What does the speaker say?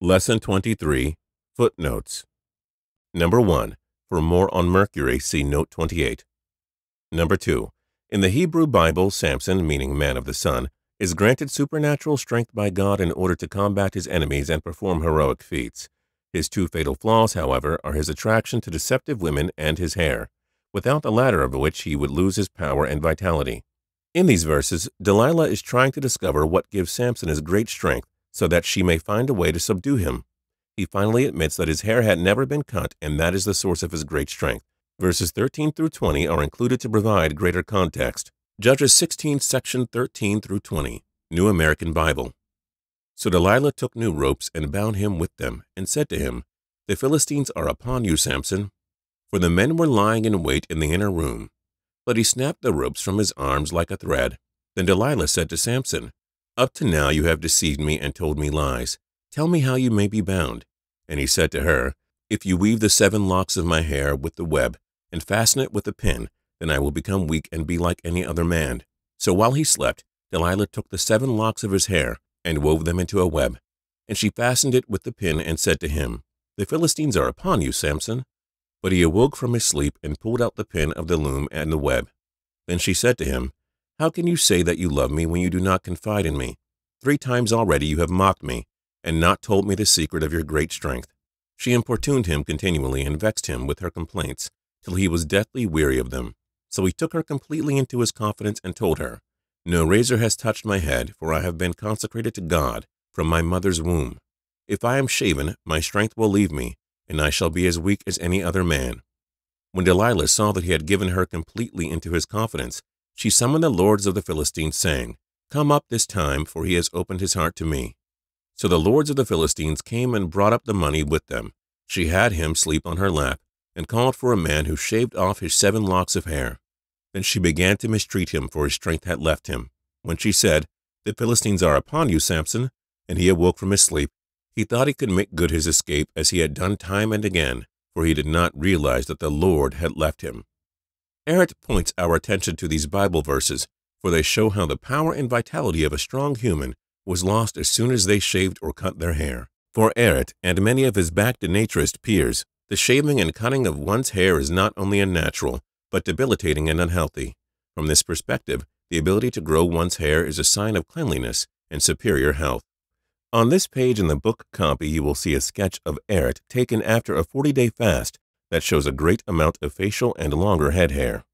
Lesson 23 Footnotes Number 1. For more on Mercury, see Note 28. Number 2. In the Hebrew Bible, Samson, meaning man of the sun, is granted supernatural strength by God in order to combat his enemies and perform heroic feats. His two fatal flaws, however, are his attraction to deceptive women and his hair, without the latter of which he would lose his power and vitality. In these verses, Delilah is trying to discover what gives Samson his great strength so that she may find a way to subdue him. He finally admits that his hair had never been cut and that is the source of his great strength. Verses 13 through 20 are included to provide greater context. Judges 16, section 13 through 20, New American Bible. So Delilah took new ropes and bound him with them, and said to him, The Philistines are upon you, Samson. For the men were lying in wait in the inner room. But he snapped the ropes from his arms like a thread. Then Delilah said to Samson, Up to now you have deceived me and told me lies. Tell me how you may be bound. And he said to her, If you weave the seven locks of my hair with the web, and fasten it with a pin, then I will become weak and be like any other man. So while he slept, Delilah took the seven locks of his hair and wove them into a web. And she fastened it with the pin and said to him, The Philistines are upon you, Samson. But he awoke from his sleep and pulled out the pin of the loom and the web. Then she said to him, How can you say that you love me when you do not confide in me? Three times already you have mocked me, and not told me the secret of your great strength. She importuned him continually and vexed him with her complaints, till he was deathly weary of them. So he took her completely into his confidence and told her, No razor has touched my head, for I have been consecrated to God from my mother's womb. If I am shaven, my strength will leave me, and I shall be as weak as any other man. When Delilah saw that he had given her completely into his confidence, she summoned the lords of the Philistines, saying, Come up this time, for he has opened his heart to me. So the lords of the Philistines came and brought up the money with them. She had him sleep on her lap, and called for a man who shaved off his seven locks of hair. Then she began to mistreat him, for his strength had left him. When she said, The Philistines are upon you, Samson, and he awoke from his sleep, he thought he could make good his escape as he had done time and again, for he did not realize that the Lord had left him. Ehret points our attention to these Bible verses, for they show how the power and vitality of a strong human was lost as soon as they shaved or cut their hair. For Ehret and many of his back-to-naturist peers, the shaving and cutting of one's hair is not only unnatural, but debilitating and unhealthy. From this perspective, the ability to grow one's hair is a sign of cleanliness and superior health. On this page in the book copy, you will see a sketch of Ehret taken after a 40-day fast that shows a great amount of facial and longer head hair.